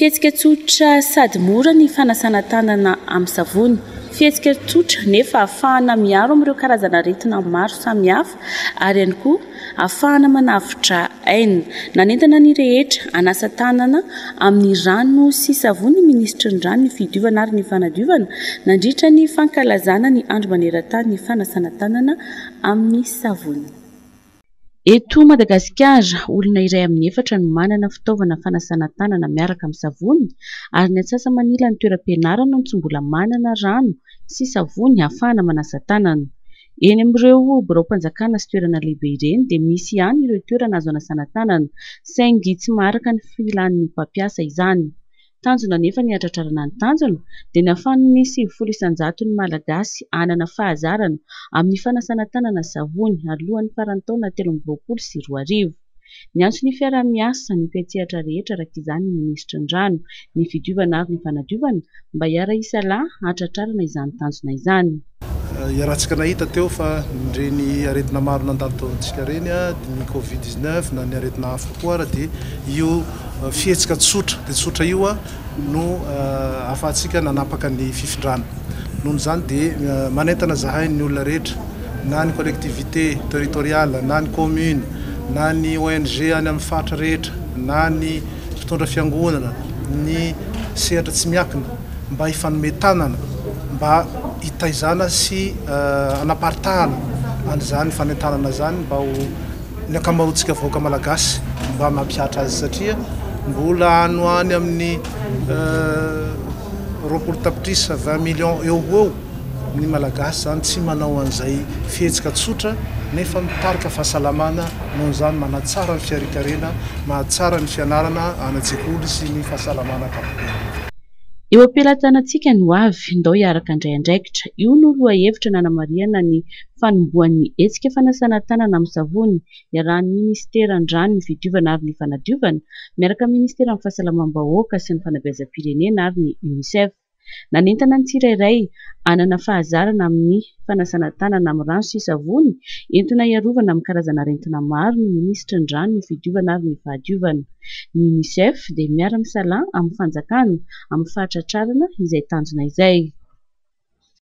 Fihetsika tsotra sady mora ny fanasana tanana amin'ny savony. Fihetsika tsotra nefa ahafahana miaro amin'ireo karazan'aretina maro samihafa ary ihany koa ahafahana manavotra aina. Nanentana ny rehetra hanasa tanana amin'ny rano sy savony ny minisitry ny Rano, ny Fidiovana ary ny Fanadiovana nandritra ny fankalazana ny Andro maneran-tany ny fanasana tanana amin'ny savony. Eto Madagasikara, olona iray amin'ny efatra no manana fitaovana fanasana tanana miaraka amin'ny savony, ary ny antsasa-manilan'ny toeram-pianarana no tsy mbola manana rano sy savony hahafahana manasa tanana. Eny amin'ireo biraom-panjakana sy toerana lehibe ireny dia misy ihany ireo toerana azo anasana tanana, saingy tsy maharaka ny filan'ny mpampiasa izany. Tanjona anefa ny hahatratrarana ny tanjona dia ny hahafahan'ny sivifolo isan-jaton'ny Malagasy hanana fahazarana amin'ny fanasana tanana savony alohan'ny faran'ny taona telo amby roapolo sy roa arivo. Miantso ny fiaraha-miasa ny mpiantsehatra rehetra araka izany ny Minisitry ny Rano, ny Fidiovana ary ny Fanadiovana mba hiara-hisalahy hahatratrarana izany tanjona izany. Iarahantsika nahita teo fa ireny aretina maro nandalo tao amintsika ireny, dia ny covid 19 na ny aretina hafa koa ary dia io fihetsika tsotra dia tsotra io no ahafahantsika nanapaka ny fifindrana. Noho izany dia manentana zahay ny olona rehetra na ny collectivité territoriale na ny commune na ny ONG any amin'ny faritra rehetra na ny mpitondra fiangonana, ny sehatra tsy miankina, mba hifanome tanana mba hitaizana sy hanaparitahana an'izany fanentanana izany mba ho ny ankamaroantsika vahoaka malagasy mba mampihatra azy satria mbola ano any amin'ny roapolo tapitrisa vingt millions eo ho eo ny malagasy izany tsy manao an'izay fihetsika tsotra nefa mitarika fahasalamana noho izany manatsara ny fiarikarena mahatsara ny fianarana any an-tsekoly sy ny fahasalamana ankapobeny. Eo am-pelatanantsika ny hoavy, ndao hiaraka handray andraikitra. Io no lohahevitra nanamarihana ny fanombohan'ny hetsika fanasana tanana amin'ny savony, iarahan'ny minisiteran'ny Rano, ny Fidiovana ary ny Fanadiovana, miaraka amin'ny minisiteran'ny Fahasalamam-bahoaka sy ny Fanabeazam-pirenena ary ny UNICEF. Nanentana ny tsirairay hanana fahazarana amin'ny fanasana tanana amin'ny rano sy savony entina hiarovana amin'ny karazan'aretina maro ny minisitry ny Rano, ny Fidiovana ary ny Fahadiovana. Ny UNICEF dia miara-misalahy amin'ny fanjakana amin'ny fahatratrarana izay tanjona izay.